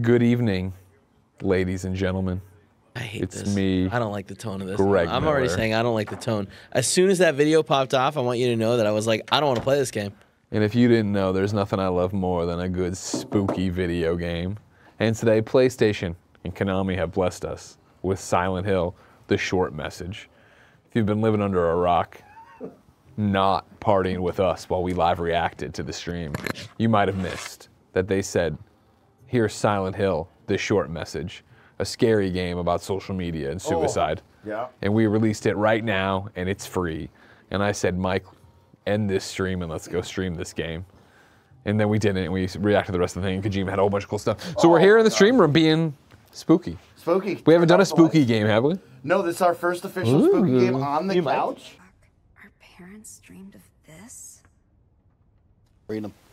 Good evening, ladies and gentlemen. I hate It's this. me, I don't like the tone of this. Greg I'm already saying I don't like the tone. As soon as that video popped off, I want you to know that I was like, I don't want to play this game. And if you didn't know, there's nothing I love more than a good spooky video game. And today, PlayStation and Konami have blessed us with Silent Hill, the short message. If you've been living under a rock, not partying with us while we live reacted to the stream, you might have missed that they said, Here's Silent Hill, the short message, a scary game about social media and oh. suicide. yeah. And we released it right now, and it's free. And I said, Mike, end this stream and let's go stream this game. And then we didn't. And we reacted to the rest of the thing. Kojima had a whole bunch of cool stuff. So we're Oh, here in the stream room being spooky. Spooky. We haven't done a Turn off the spooky game, have we? No, this is our first official spooky game on the You might. couch. Our parents dreamed of this? Freedom. Was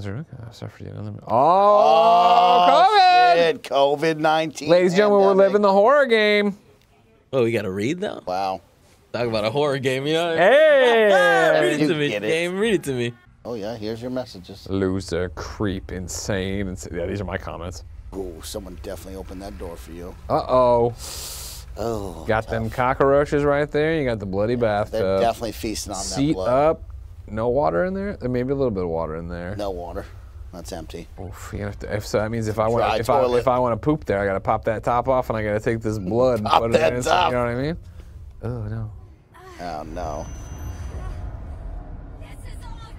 there- okay, sorry for the other- Oh, COVID! COVID 19. Ladies and gentlemen, we're living the horror game. Oh, we got to read though. Wow. Talk about a horror game, you know? Hey! read Hey! it You to me, it. game. Read it to me. Oh, yeah, here's your messages. Loser, creep, insane. ins- Yeah, these are my comments. Oh, someone definitely opened that door for you. Uh oh. Oh. Got them cockroaches right there. You got the bloody bathtub. They're definitely feasting on that Seat blood. up. No water in there. There may be a little bit of water in there. No water. That's empty. Oof, you have to, if so, that means if I want if I, if I want to poop there, I got to pop that top off and I got to take this blood and Pop put that it in. top. You know what I mean? Oh no. Oh, no. This is all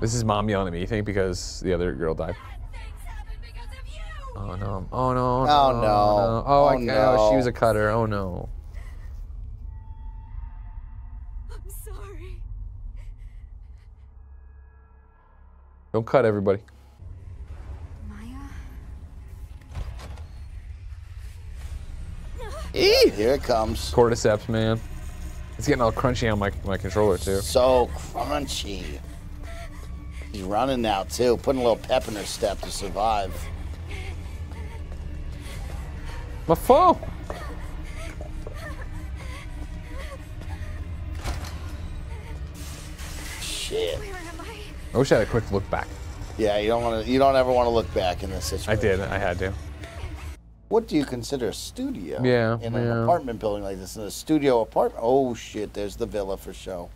your fault! Mom yelling at me. You think because the other girl died? Things happen because of you! Oh no. Oh no. Oh, no. no. Oh, oh I, Oh, oh, she was a cutter. Oh no. Don't cut everybody. Maya? Here it comes. Cordyceps, man. It's getting all crunchy on my my controller too. So crunchy. He's running now, too. Putting a little pep in her step to survive. My phone. Shit. Where am I? I wish I had a quick look back. Yeah, you don't want to. You don't ever want to look back in this situation. I did. I had to. What do you consider a studio? Yeah, In an yeah. apartment building like this, in a studio apartment. Oh shit! There's the villa for show.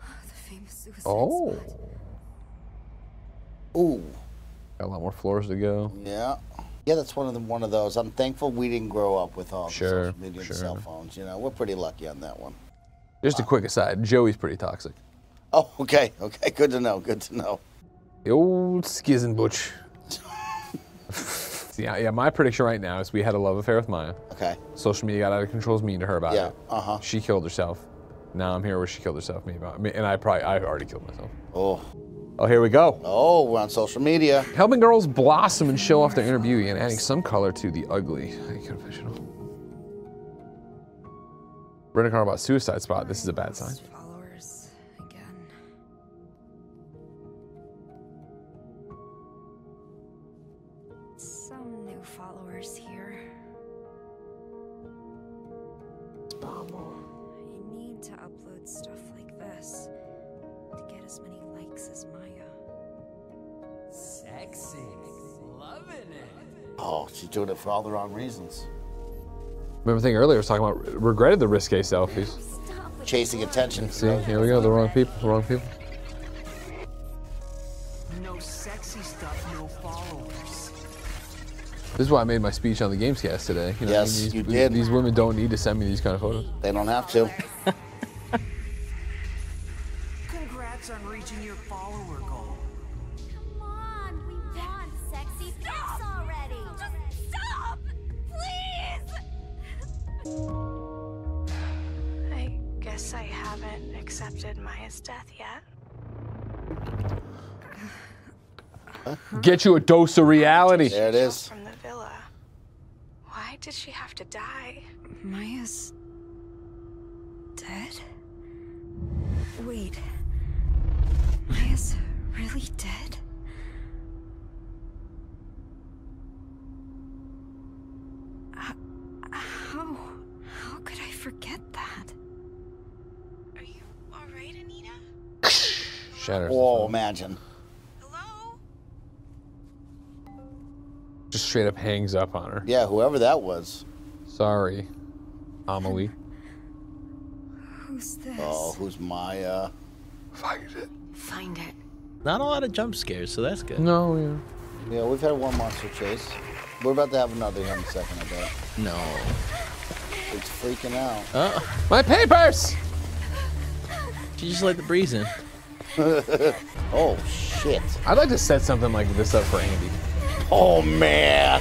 The famous suicide Oh. spot. Ooh, Got a lot more floors to go. yeah, yeah. That's one of the one of those. I'm thankful we didn't grow up with all Sure, the social media sure. and cell phones. You know, we're pretty lucky on that one. Just a quick aside. Joey's pretty toxic. Oh, okay, okay. Good to know. Good to know. The old Skizenbutch. yeah, yeah. My prediction right now is we had a love affair with Maya. Okay. Social media got out of control. Was mean to her about Yeah. it. Uh huh. She killed herself. Now I'm here where she killed herself. Me about me, and I probably I've already killed myself. Oh, Oh, here we go. oh. We're on social media. Helping girls blossom and show off their inner beauty and adding some color to the ugly. Confessional. Read a car about suicide spot. This is a bad sign. Followers again. Some new followers here. Bumble. I need to upload stuff like this to get as many likes as Maya. Sexy. Loving it. Oh, she's doing it for all the wrong reasons. Remember thing earlier I was talking about regretted the risque selfies. Chasing attention. See, here we go. The wrong people. The wrong people. No sexy stuff, no followers. This is why I made my speech on the Gamescast today. You know, Yes, these, you did. These women don't need to send me these kind of photos. They don't have to. Congrats on reaching your follower goal. I guess I haven't accepted Maya's death yet. Get you a dose of reality. There it is. From the villa. Why did she have to die? Maya's dead? Wait. Maya's really dead? Shatters. Whoa, imagine. Hello? Just straight up hangs up on her. Yeah, whoever that was. Sorry, Amelie. Who's this? Oh, who's Maya? Find it. Find it. Not a lot of jump scares, so that's good. No, yeah. Yeah, we've had one monster chase. We're about to have another here in a second, I bet. No. It's freaking out. Oh, My papers. she just let the breeze in. Oh, shit. I'd like to set something like this up for Andy. Oh, man.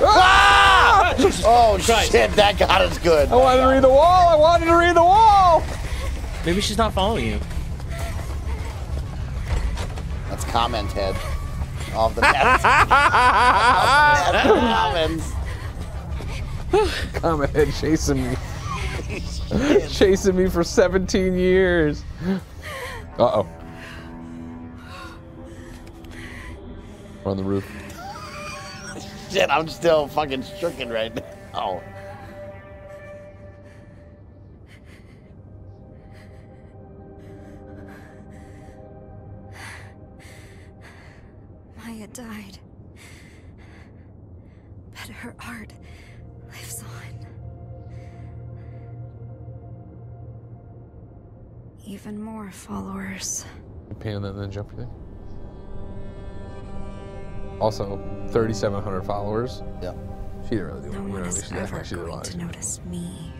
Ah! Oh, shit, that got us good. I wanted to read the wall. I wanted to read the wall. Maybe she's not following you. That's comment head. Off the best. comments. Come ahead, chasing me. chasing me for 17 years. Uh oh. We're on the roof. Shit, I'm still fucking stricken right now. Maya died. But her art lives on. Even more followers. Pan and then jump thing. Also, 3,700 followers. Yeah, She didn't really do No it. one Really, is she didn't ever actually going lot. to notice me.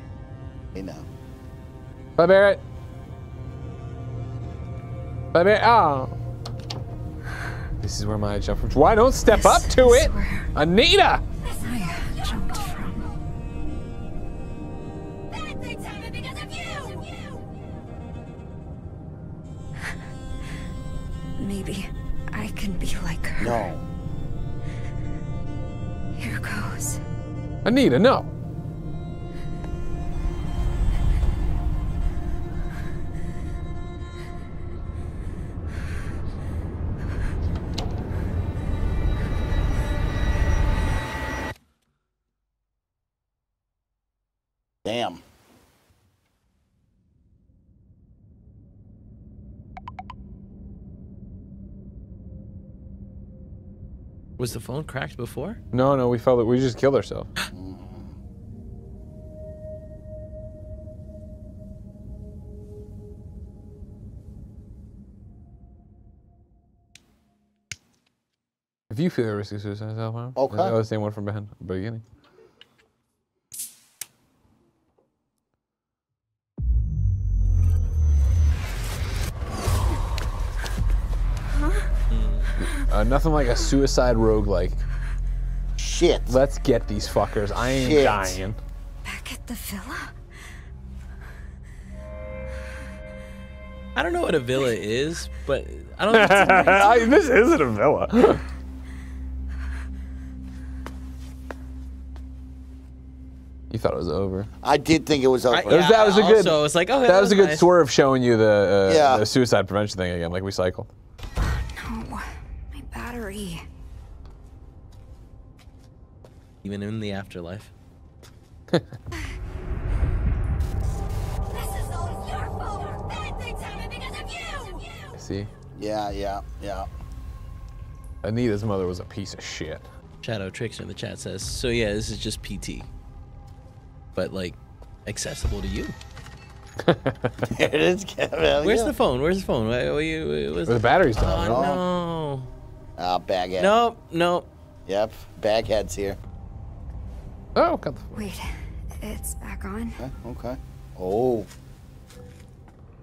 I know. Bye, Barrett. Bye, Barrett. Oh. This is where Maya jumped from. Why don't step up to it? where Anita! Anita, no. Damn. Was the phone cracked before? No, no, we felt that we just killed ourselves. If you feel a risky suicide self harm, Okay. that was the same one from behind the beginning. Uh, nothing like a suicide rogue like. Shit. Let's get these fuckers. I ain't Shit. dying. Back at the villa? I don't know what a villa is, but I don't think it's a I- this isn't a villa. you thought it was over. I did think it was over. I- That was- that was a good- Also, it's like, oh, that was a good nice. swerve showing you the, uh, Yeah. the suicide prevention thing again, like we cycled. No, my battery. Even in the afterlife. This is all your fault! Bad things happen because of you! See? Yeah, yeah, yeah. Anita's mother was a piece of shit. Shadow Trickster in the chat says, so yeah, this is just PT. But like, accessible to you. There it is, Kevin. Where's yeah. the phone? Where's the phone? Why, why you, was The battery's Oh, down. right? no. Ah, baghead. Nope, nope. Yep, baghead's here. Oh, cut the Wait, it's back on? Okay, okay. Oh,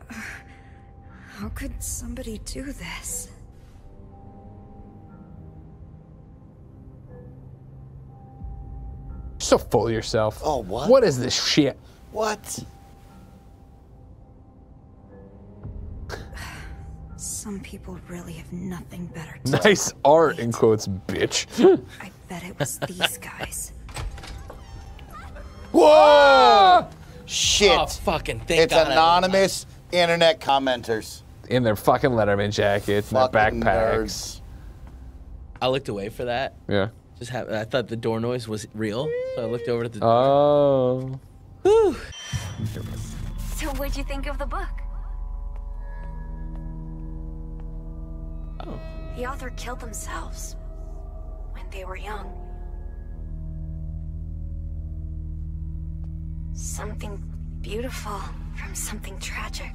How could somebody do this? So full of yourself. Oh, what? What is this shit? what? Some people really have nothing better to do. Nice art, in quotes, bitch. I bet it was these guys. Whoa! Ah! Shit. Oh, fucking thank it's God I- anonymous internet commenters. In their fucking Letterman jackets and their backpacks. nerds. I looked away for that. Yeah. Just have, I thought the door noise was real, so I looked over at the. door. Oh. So what'd you think of the book? Oh. The author killed themselves when they were young. Something beautiful from something tragic.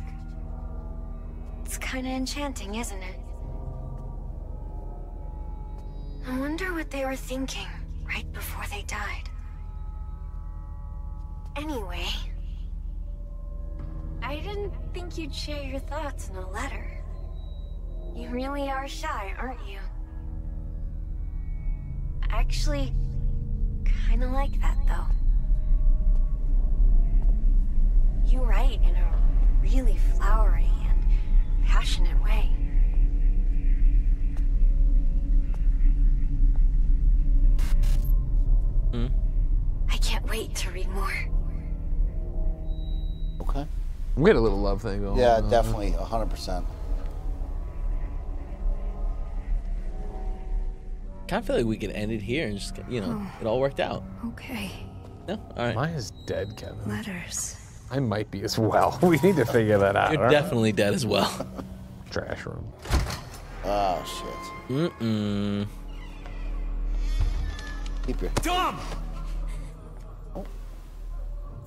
It's kind of enchanting, isn't it? I wonder what they were thinking right before they died. Anyway, I didn't think you'd share your thoughts in a letter. You really are shy, aren't you? Actually, kinda like that though. You write in a really flowery and passionate way. We had a little love thing going Yeah, on. definitely, 100%. Kind of feel like we could end it here and just, you know, oh. it all worked out. Okay, No? All right. Maya's dead, Kevin. letters. I might be as well. We need to figure that out. You're all right? definitely dead as well. Trash room. Oh, shit. Mm-mm. Keep your... Dumb! Oh.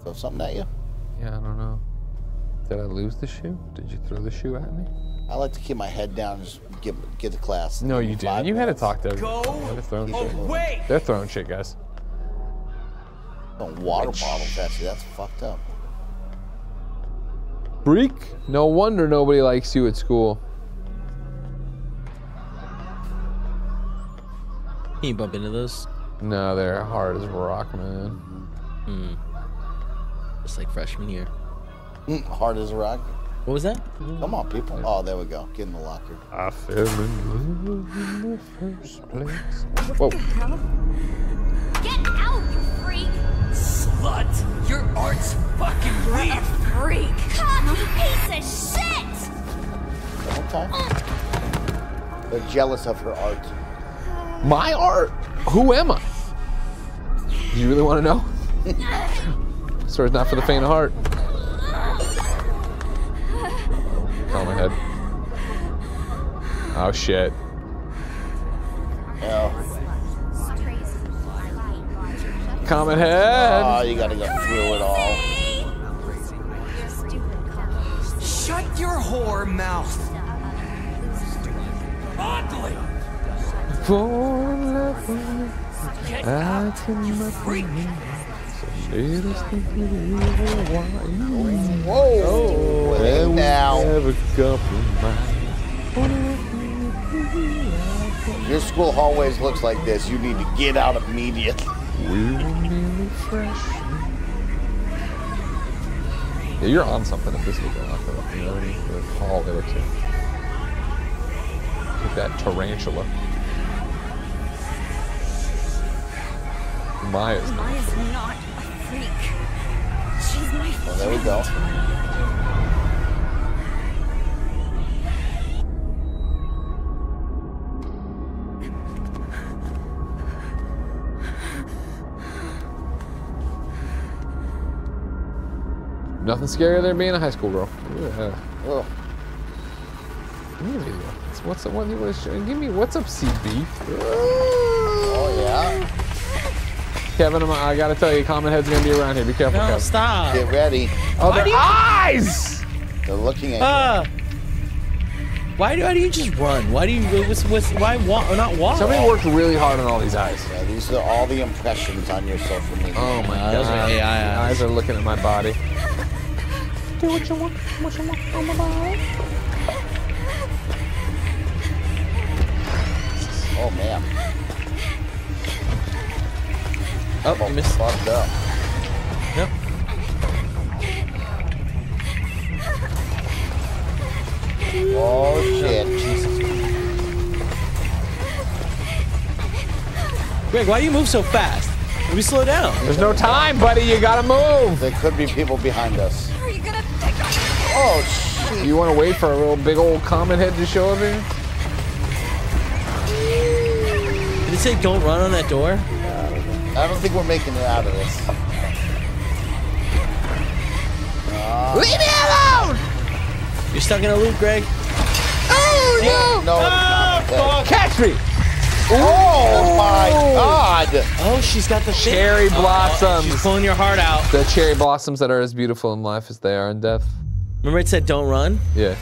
Throw something at you? Yeah, I don't know. Did I lose the shoe? Did you throw the shoe at me? I like to keep my head down and just get, get to class. No, you didn't. five You had to talk to Go They're throwing shit. away! They're throwing shit, guys. Throwing water bottles at you. That's fucked up. Freak. No wonder nobody likes you at school. Can you bump into those? No, they're hard as rock, man. Hmm. Just like freshman year. Mm, Hard as a rock. What was that? Come on, people. Oh, there we go. Get in the locker. I fell in love in the first place. Whoa. Get out, you freak! Slut! Your art's fucking weird! Freak! Cocky piece of shit! Okay. They're jealous of her art. My art? Who am I? Do you really want to know? Story's not for the faint of heart. Oh, my head. Oh, shit. Yeah. Comet head. Oh, ah, you gotta go through it all. Shut your whore mouth! Ugly! For love, I cannot Whoa! Hey, now. Never compromise. Your school hallways looks like this. You need to get out immediately. We were nearly fresh. Yeah, you're on something if this was going off the, you know, the hallway looks like. Like that tarantula. Maya's not. Maya's not a freak. She's my Well, there we go. Nothing scarier than being a high school girl. Yeah. Ugh. Give me a video. What's the one you want to show? Give me what's up, CB? Oh, yeah. Kevin, I'm, I gotta tell you, Common Head's gonna be around here. Be careful, No, Kevin. stop. Get ready. Oh, Why their you- eyes! They're looking at Ah. Why do, why do you just run? Why do you, what's, what's, why walk, or not walk? Somebody worked really hard on all these eyes. Yeah, these are all the impressions on your social media. Oh my Uh, god. those are AI eyes. eyes are looking at my body. Do what you want, what you want on my body. Oh, man. Oh, you missed. Fucked up. Yep. Oh, shit. Jesus. Greg, why do you move so fast? Let me slow down. There's no time, buddy. You gotta move. There could be people behind us. Oh, shit. You want to wait for a little big old Common Head to show up here? Did it say don't run on that door? I don't think we're making it out of this. Uh, Leave me alone! You're stuck in a loop, Greg. Oh No, Oh, Watch ah, me. Oh my God! Oh, she's got the thing. Cherry Oh, blossoms. she's pulling your heart out. The cherry blossoms that are as beautiful in life as they are in death. Remember it said don't run? Yeah.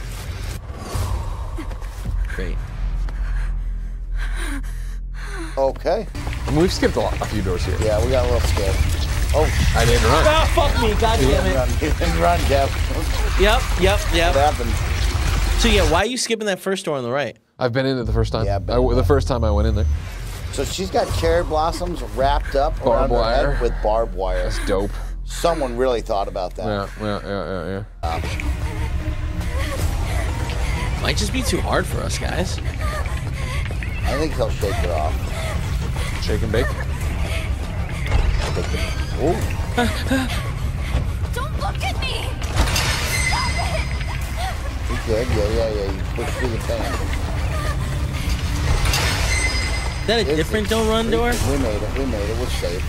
Great. Okay. I mean, we've skipped a, lot, a few doors here. Yeah, we got a little scared. Oh, I didn't run. Ah, fuck me. God damn it. run, run, Kev. Yep, yep, What yep. happened? So yeah, why are you skipping that first door on the right? I've been in it the first time. Yeah, I've been I- in the it. first time I went in there. So she's got cherry blossoms wrapped up Barbed around her wire. head with barbed wire. It's dope. Someone really thought about that. Yeah, yeah, yeah, yeah, yeah. Might just be too hard for us, guys. I think he'll shake it off. Shake and bake. Ooh, Don't look at me! Stop it! he good. Yeah, yeah, yeah. You push through the fan. Is that a It's- different don't run door? We made it. We made it. We're safe.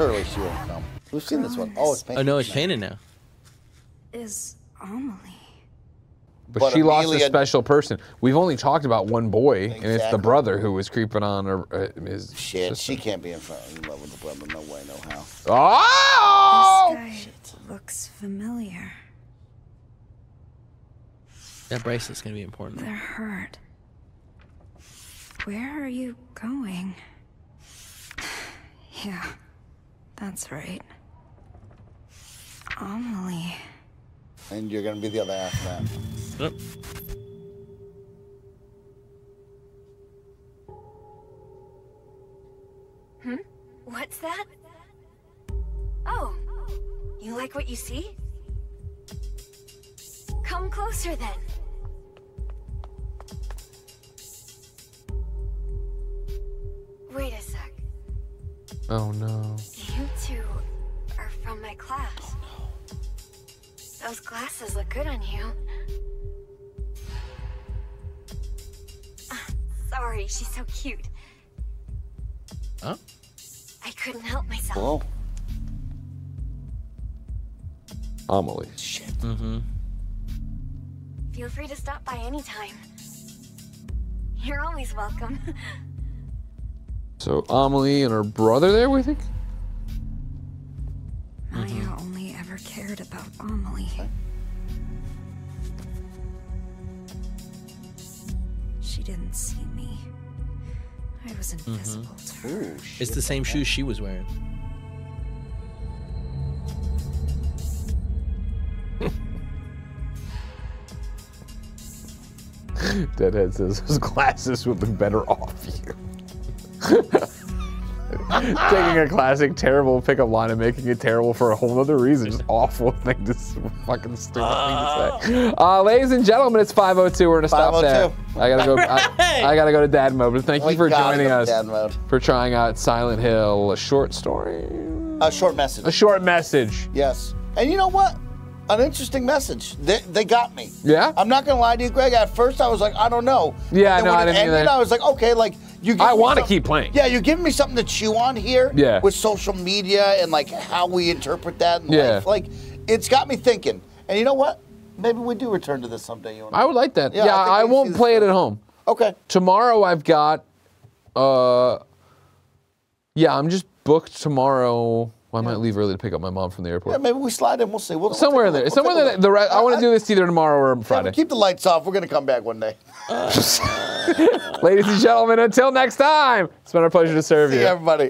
Surely she won't come. We've seen this one. Oh, it's painted. Oh no, it's painted now. Is Amelie. But, But she lost a special person. We've only talked about one boy, and it's the brother who was creeping on her. Uh, his Shit, sister. she can't be in front in love with the brother. No way, no how. Oh! This guy looks familiar. That bracelet's gonna be important. They're hurt. Where are you going? Yeah, that's right. Amelie. And you're gonna be the other half man. Yep. Hmm? What's that? Oh, you like what you see? Come closer then. Wait a sec. Oh no. Those glasses look good on you. Ah, Sorry, she's so cute. Huh? I couldn't help myself. Whoa. Amelie. Shit. Mm-hmm. Feel free to stop by anytime. You're always welcome. So Amelie and her brother there, we think? Maya only ever cared about Amelie. She didn't see me. I was mm-hmm. invisible to her. Ooh, shit. it's the same shoes she was wearing. Deadhead says those glasses would look better off you. Taking a classic terrible pickup line and making it terrible for a whole other reason. Just awful thing to fucking stupid thing to say. Uh, ladies and gentlemen, it's 502. We're gonna stop there. I gotta go. I, I gotta go to dad mode. But thank We you for joining us for trying out Silent Hill, a short story, A short message. a short message. Yes. And you know what? An interesting message. They, they got me. Yeah? I'm not gonna lie to you, Greg. At first, I was like, I don't know. Yeah, And then no, I didn't ended. I was like, okay, like you. I want to keep playing. Yeah, you're giving me something to chew on here. Yeah. With social media and like how we interpret that in Yeah. life. Like, it's got me thinking. And you know what? Maybe we do return to this someday. You and I. Would like that. Yeah, Yeah, I I, we can see won't play it at home. Okay. tomorrow I've got uh yeah, I'm just booked tomorrow. Well, I might leave early to pick up my mom from the airport. Yeah, maybe we slide in. We'll see. We'll, we'll somewhere in a there. Somewhere We'll in there. The re- I want to do this either tomorrow or Friday. keep the lights off. We're gonna come back one day. Ladies and gentlemen, until next time, it's been our pleasure to serve See you. you, everybody.